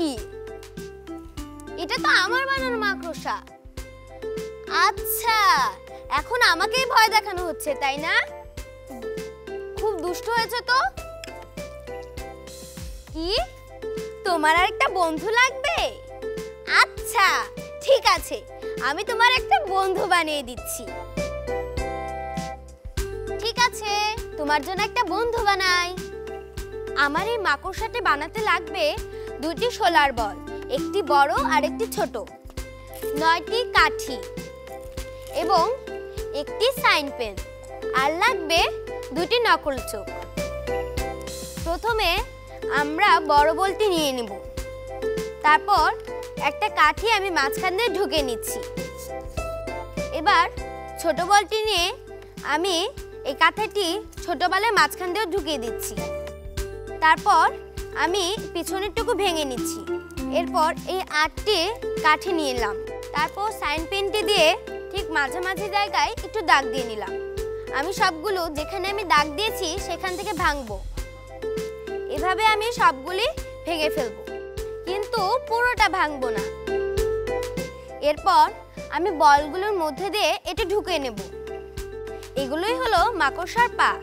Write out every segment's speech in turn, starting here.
কি? এটা তো আমার বানানো মাকড়সা। আচ্ছা এখন আমাকেই ভয় দেখানো হচ্ছে, তাই না? খুব দুষ্ট হয়েছে তো? কি? তোমার আর একটা বন্ধু লাগবে? আচ্ছা ঠিক আছে, আমি তোমার একটা বন্ধু বানিয়ে দিচ্ছি। ঠিক আছে, তোমার জন্য একটা বন্ধু বানাই। আমার এই মাকড়সাটি বানাতে লাগবে দুটি সোলার বল, একটি বড় আর একটি ছোট। নয়টি কাঠি এবং একটি সাইন পেন। আর লাগবে দুটি নকল চোখ। প্রথমে আমরা বড় বলটি নিয়ে নিব। তারপর একটা কাঠি আমি মাঝখান দিয়ে ঢুকে নিচ্ছি। এবার ছোট বলটি নিয়ে আমি এই কাঁথাটি ছোট বলের মাঝখান দিয়েও ঢুকিয়ে দিচ্ছি। তারপর আমি পিছনেরটুকু ভেঙে নিচ্ছি। এরপর এই আটটি কাঠি নিয়ে এলাম। তারপর সাইন পেনটি দিয়ে ঠিক মাঝামাঝি জায়গায় একটু দাগ দিয়ে নিলাম। আমি সবগুলো যেখানে আমি দাগ দিয়েছি সেখান থেকে ভাঙবো। এভাবে আমি সবগুলি ভেঙে ফেলব। কিন্তু পুরোটা ভাঙবো না। এরপর আমি বলগুলোর মধ্যে দিয়ে এটি ঢুকে নেব। এগুলোই হলো মাকড়সার পা।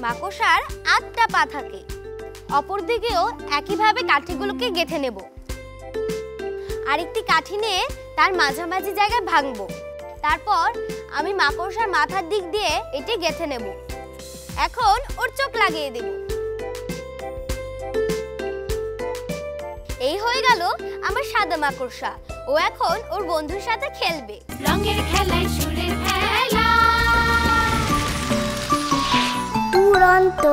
মাকড়সার আটটা পা থাকে। অপর দিকেও একইভাবে কাঠিগুলোকে গেঁথে নেব। আরেকটি কাঠি নিয়ে তার মাঝামাঝি জায়গায় ভাঙবো। তারপর আমি মাকড়সার মাথার দিক দিয়ে এটি গেঁথে নেব। এখন ওর চোখ লাগিয়ে দেব। এই হয়ে গেল আমার সাদা মাকড়সা। ও এখন ওর বন্ধুর সাথে খেলবে। রঙের খেলায় সুরের খেলা। উড়ন্ত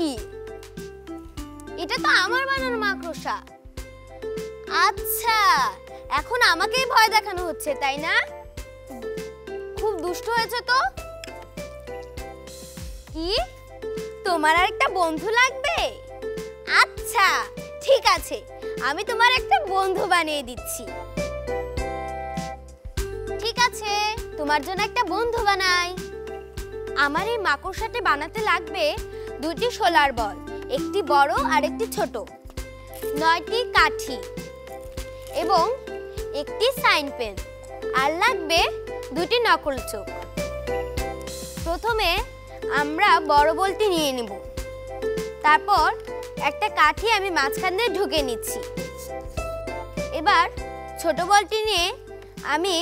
কি? এটা তো আমার বানানো মাকড়সা। আচ্ছা এখন আমাকেই ভয় দেখানো হচ্ছে, তাই না? খুব দুষ্ট হয়েছে তো? কি? তোমার আর একটা বন্ধু লাগবে? আচ্ছা ঠিক আছে, আমি তোমার একটা বন্ধু বানিয়ে দিচ্ছি। ঠিক আছে, তোমার জন্য একটা বন্ধু বানাই। আমার এই মাকড়সাটি বানাতে লাগবে দুটি সোলার বল, একটি বড় আর একটি ছোট। নয়টি কাঠি এবং একটি সাইন পেন। আর লাগবে দুটি নকল চোখ। প্রথমে আমরা বড় বলটি নিয়ে নিব। তারপর একটা কাঠি আমি মাঝখান দিয়ে ঢুকে নিচ্ছি। এবার ছোট বলটি নিয়ে আমি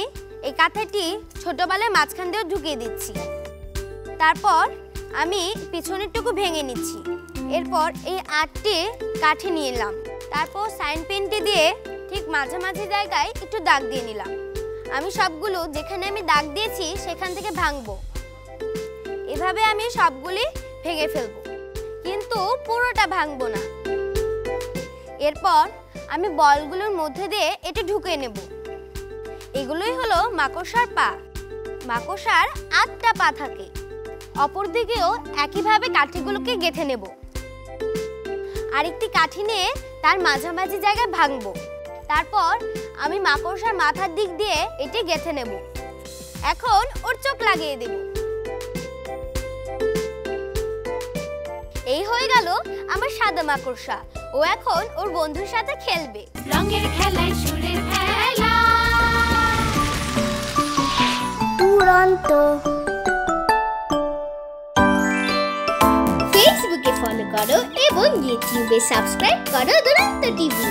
এই কাঁথাটি ছোট বলের মাঝখান দিয়েও ঢুকিয়ে দিচ্ছি। তারপর আমি পিছনেরটুকু ভেঙে নিচ্ছি। এরপর এই আটটি কাঠি নিয়ে এলাম। তারপর সাইন পেনটি দিয়ে ঠিক মাঝামাঝি জায়গায় একটু দাগ দিয়ে নিলাম। আমি সবগুলো যেখানে আমি দাগ দিয়েছি সেখান থেকে ভাঙবো। এভাবে আমি সবগুলি ভেঙে ফেলব। কিন্তু পুরোটা ভাঙবো না। এরপর আমি বলগুলোর মধ্যে দিয়ে এটি ঢুকে নেব। এগুলোই হলো মাকড়সার পা। মাকড়সার আটটা পা থাকে। অপর দিকেও একইভাবে কাঠিগুলোকে গেঁথে নেব। আরেকটি কাঠি নিয়ে তার মাঝামাঝি জায়গায় ভাঙবো। তারপর আমি মাকড়সার মাথার দিক দিয়ে এটি গেঁথে নেব। এখন ওর চোখ লাগিয়ে দেব। এই হয়ে গেল আমার সাদা মাকড়সা। ও এখন ওর বন্ধুর সাথে খেলবে। রঙের খেলায় সুরের খেলা। উড়ন্ত করো এবং ইউটিউবে সাবস্ক্রাইব করো দুরন্ত টিভি